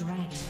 dragon.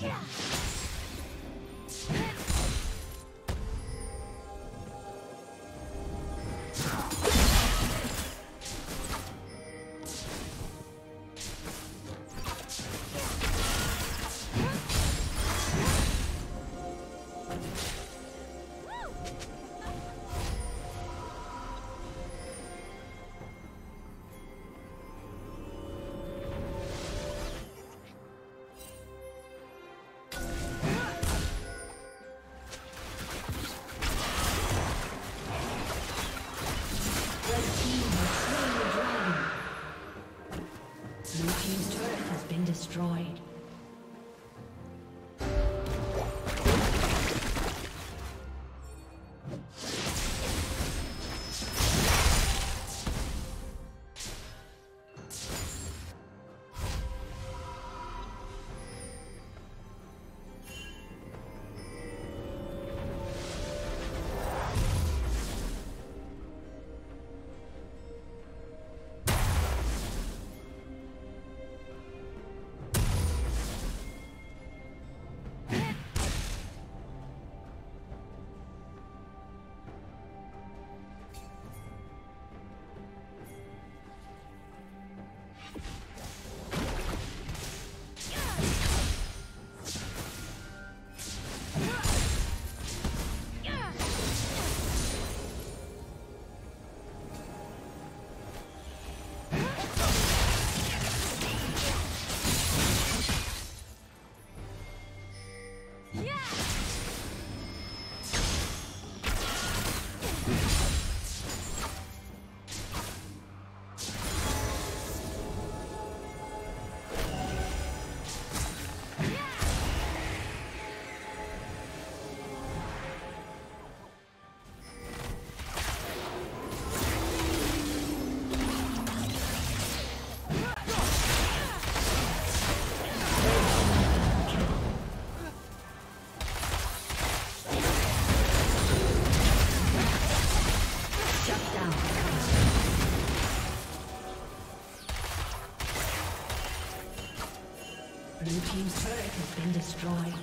Yeah. Destroyed.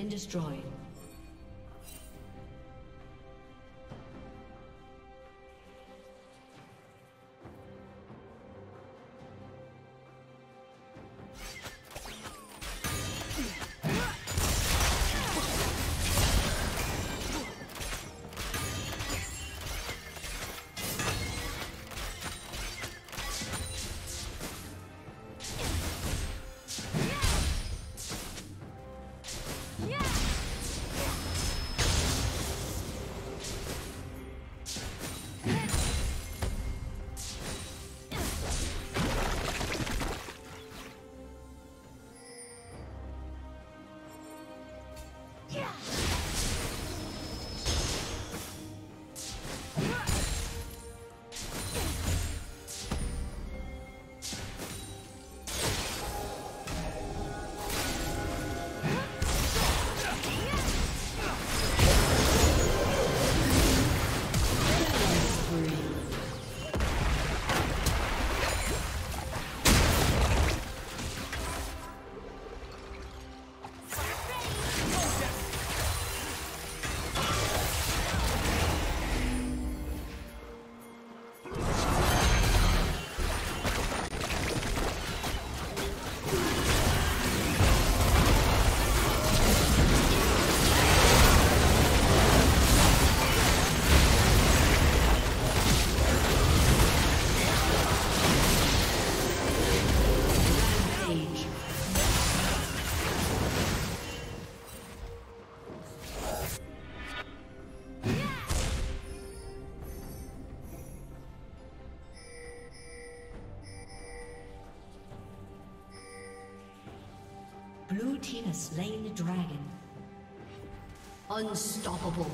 Been destroyed. Has slain the dragon. Unstoppable.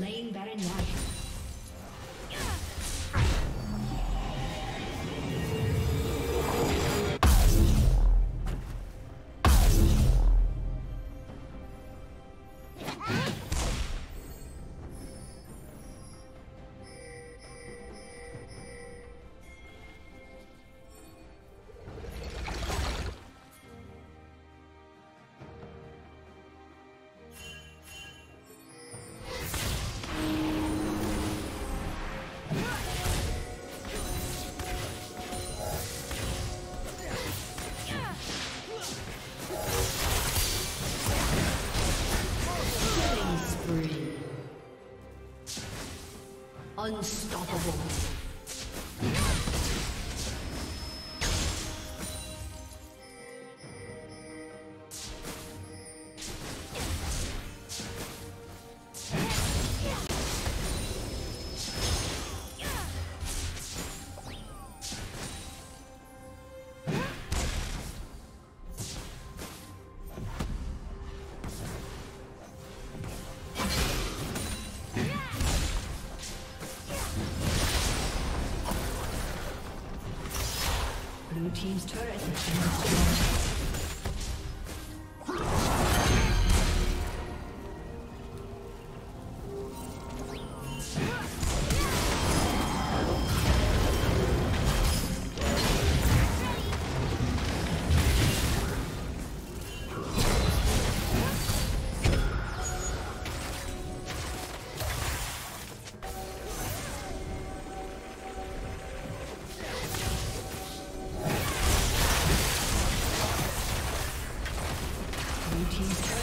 Slain Baron Nashor. Unstoppable. team's.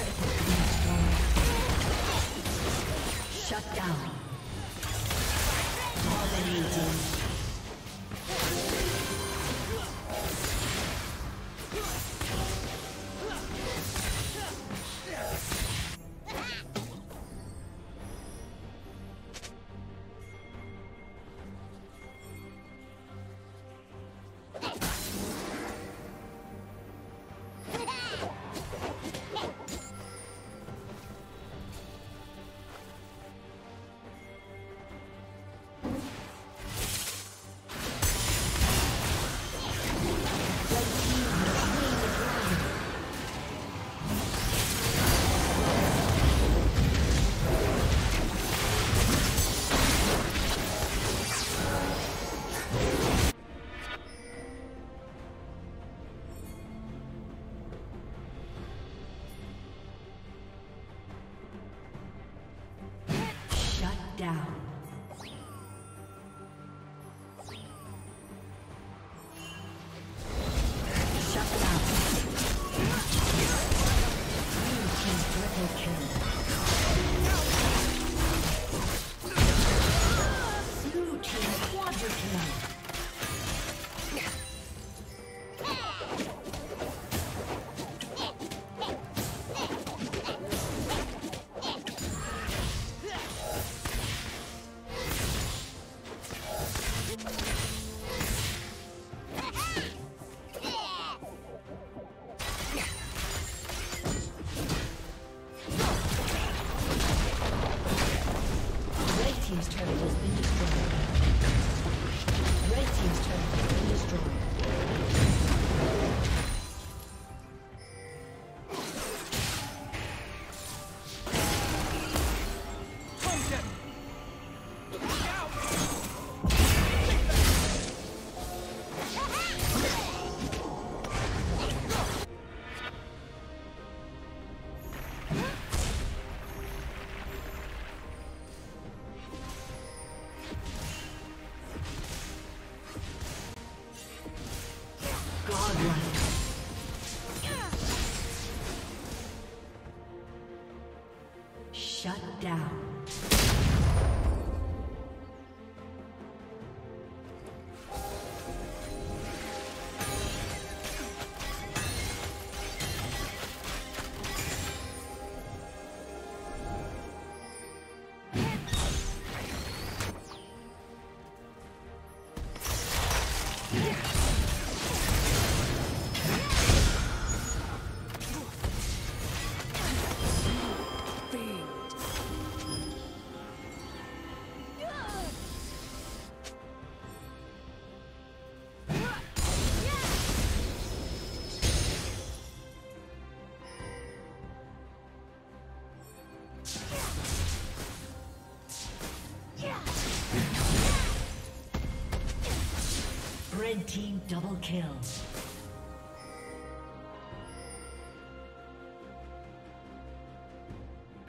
Team double kill.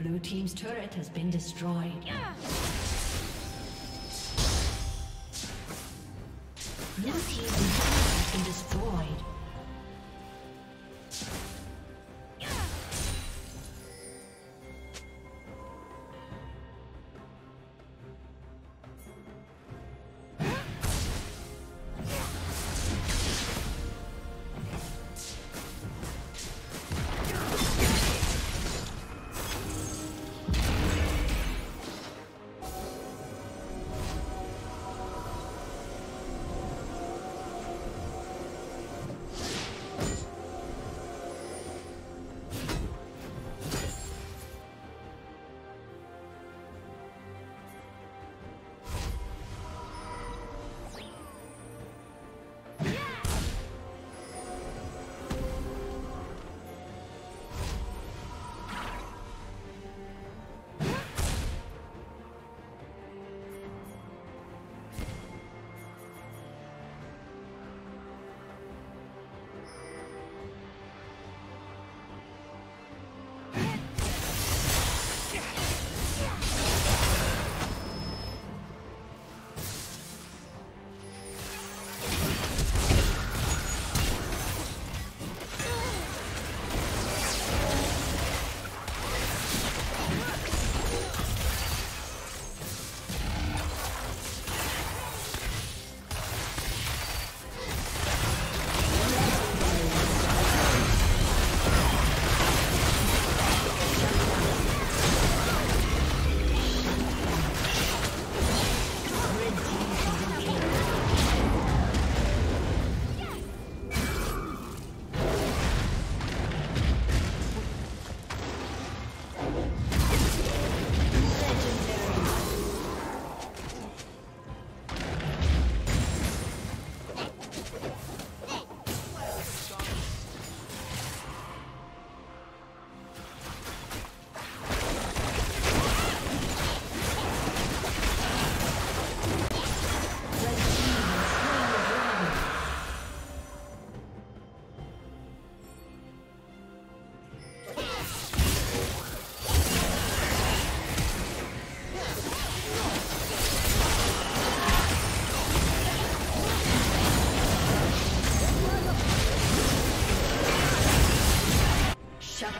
Blue team's turret has been destroyed. Blue team's turret has been destroyed.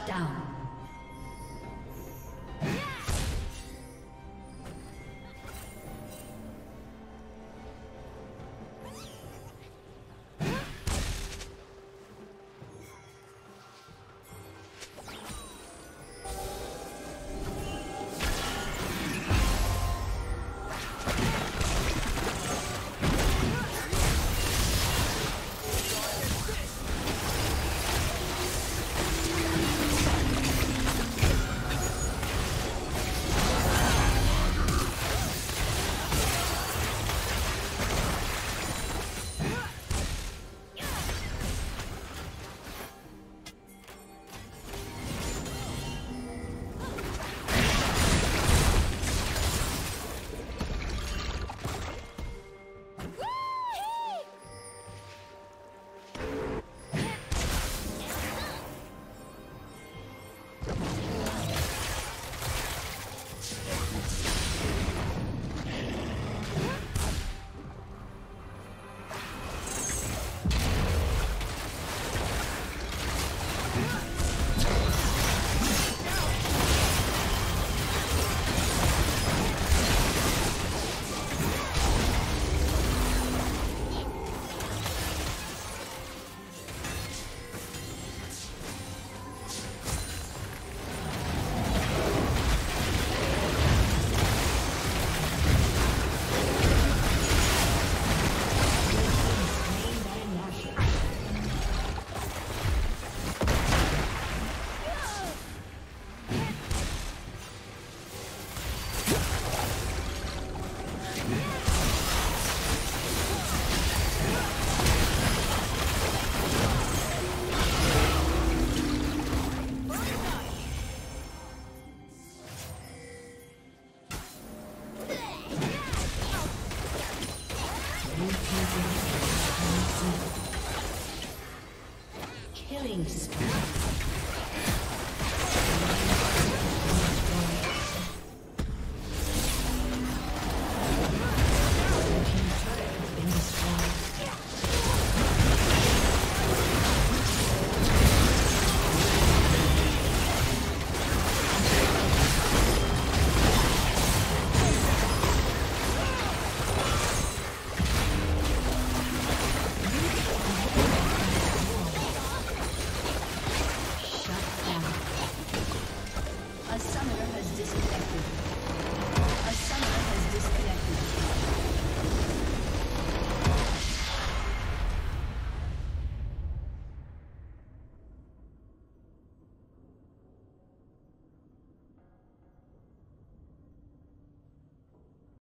Down.